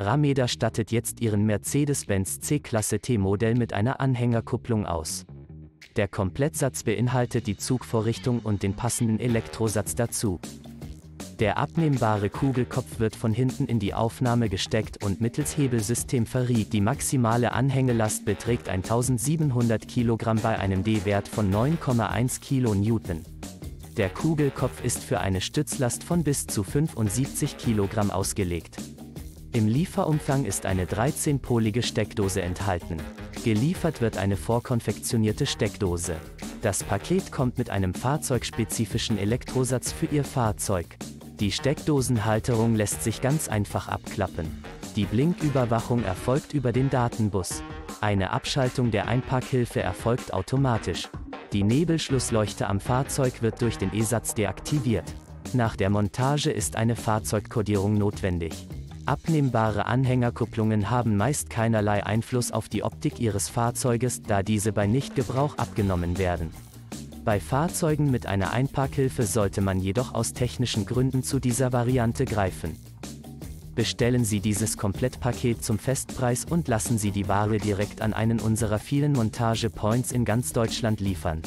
Rameda stattet jetzt ihren Mercedes-Benz C-Klasse T-Modell mit einer Anhängerkupplung aus. Der Komplettsatz beinhaltet die Zugvorrichtung und den passenden Elektrosatz dazu. Der abnehmbare Kugelkopf wird von hinten in die Aufnahme gesteckt und mittels Hebelsystem verriet. Die maximale Anhängelast beträgt 1700 kg bei einem D-Wert von 9,1 kN. Der Kugelkopf ist für eine Stützlast von bis zu 75 kg ausgelegt. Im Lieferumfang ist eine 13-polige Steckdose enthalten. Geliefert wird eine vorkonfektionierte Steckdose. Das Paket kommt mit einem fahrzeugspezifischen Elektrosatz für Ihr Fahrzeug. Die Steckdosenhalterung lässt sich ganz einfach abklappen. Die Blinküberwachung erfolgt über den Datenbus. Eine Abschaltung der Einparkhilfe erfolgt automatisch. Die Nebelschlussleuchte am Fahrzeug wird durch den E-Satz deaktiviert. Nach der Montage ist eine Fahrzeugkodierung notwendig. Abnehmbare Anhängerkupplungen haben meist keinerlei Einfluss auf die Optik Ihres Fahrzeuges, da diese bei Nichtgebrauch abgenommen werden. Bei Fahrzeugen mit einer Einparkhilfe sollte man jedoch aus technischen Gründen zu dieser Variante greifen. Bestellen Sie dieses Komplettpaket zum Festpreis und lassen Sie die Ware direkt an einen unserer vielen Montage-Points in ganz Deutschland liefern.